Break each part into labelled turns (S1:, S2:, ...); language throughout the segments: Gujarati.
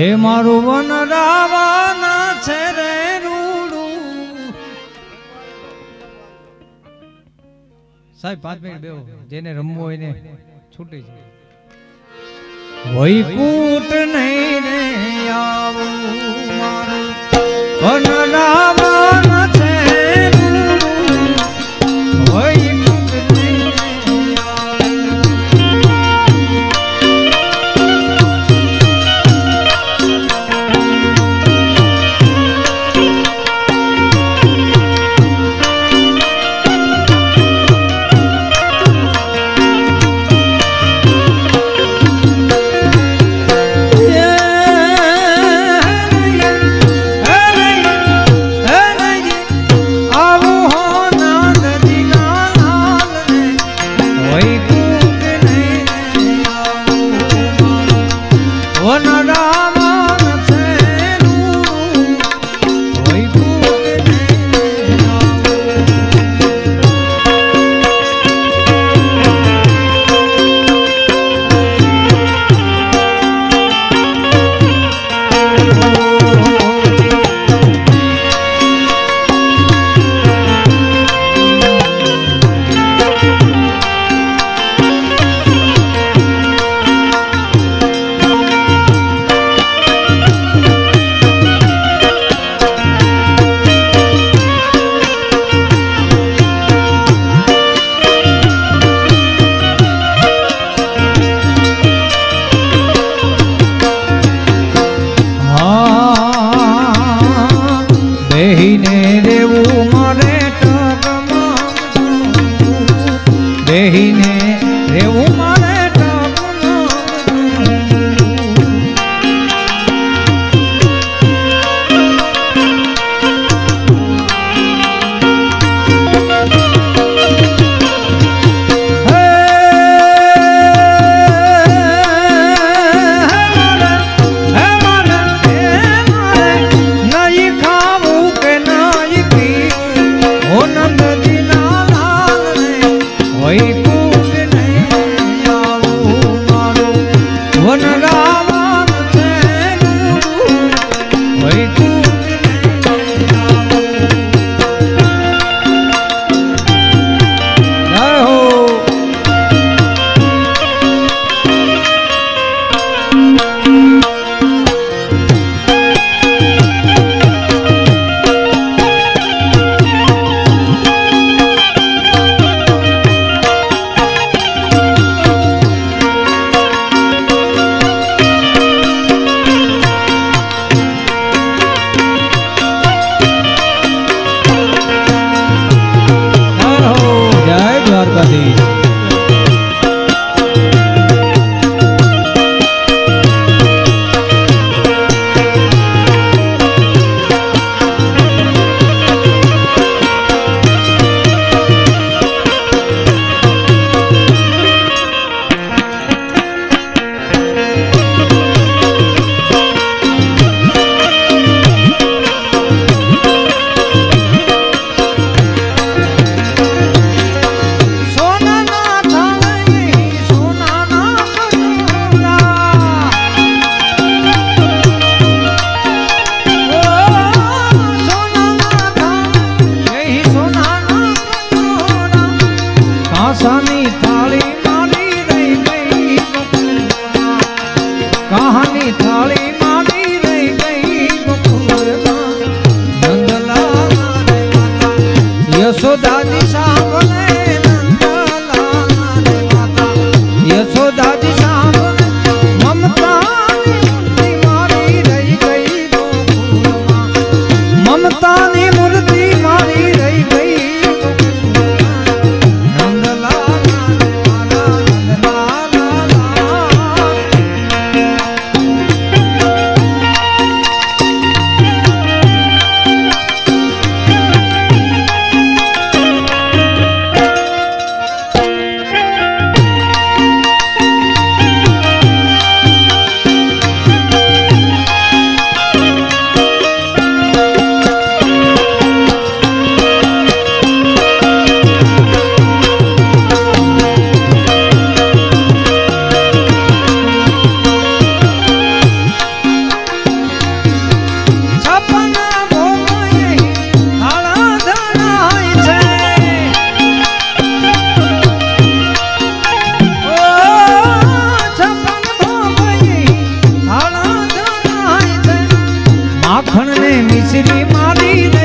S1: હે મારું વન રાવાના છે રે રૂડું. સાહેબ, પાંચ મિનિટ બેહો. જેને રમવું હોય ને છૂટી જાય વૈકુંઠ શ્રી મારી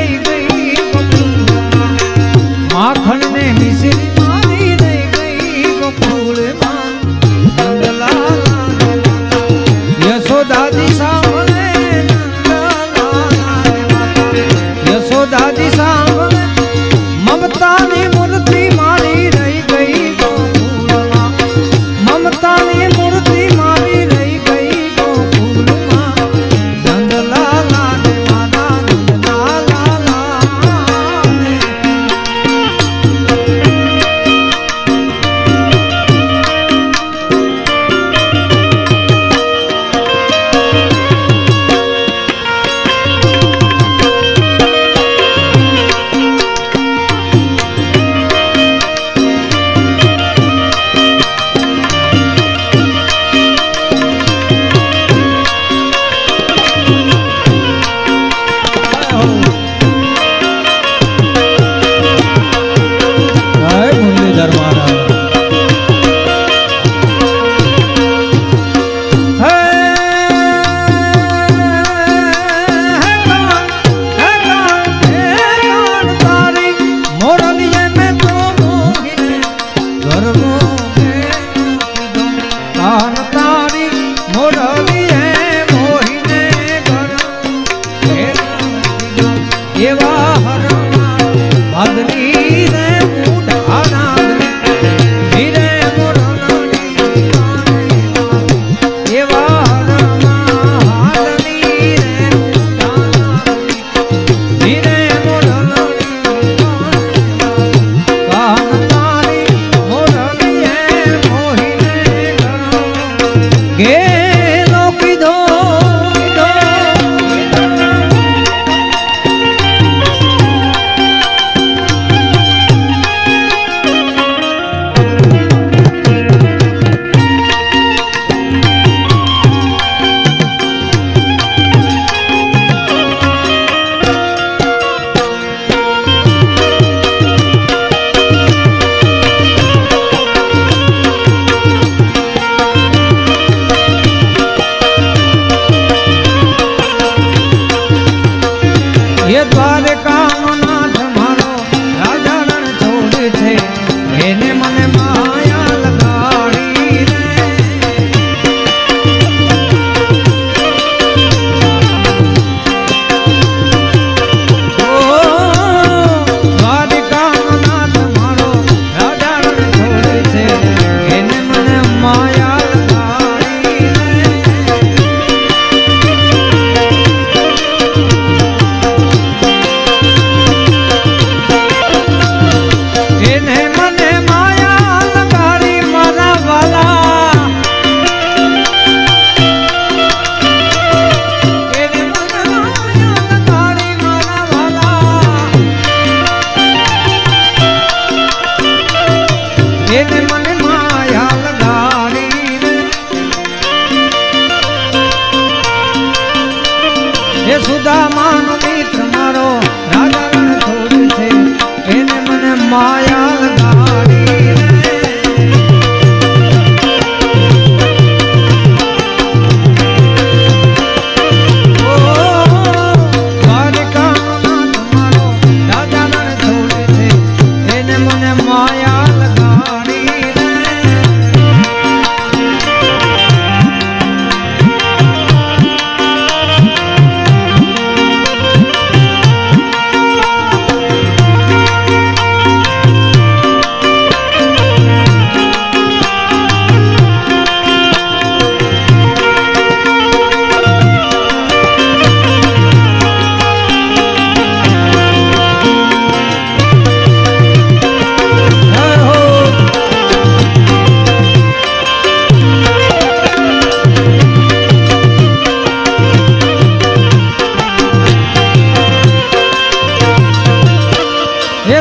S1: એવા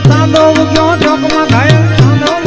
S1: તાંડો ઉગ્યો ચોકમાં ઘાયલ તાંડો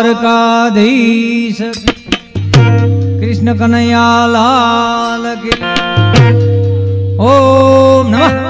S1: દ્વારકાધીશ. કૃષ્ણ કનૈયા લાલ ઓમ નમઃ.